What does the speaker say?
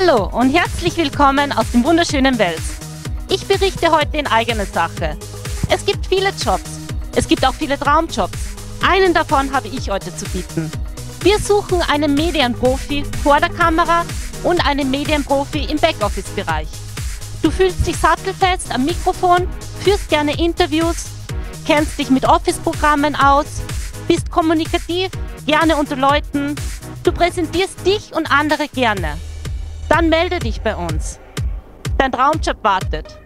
Hallo und herzlich willkommen aus dem wunderschönen Wels. Ich berichte heute in eigener Sache. Es gibt viele Jobs. Es gibt auch viele Traumjobs. Einen davon habe ich heute zu bieten. Wir suchen einen Medienprofi vor der Kamera und einen Medienprofi im Backoffice-Bereich. Du fühlst dich sattelfest am Mikrofon, führst gerne Interviews, kennst dich mit Office-Programmen aus, bist kommunikativ, gerne unter Leuten, du präsentierst dich und andere gerne. Dann melde dich bei uns. Dein Traumjob wartet.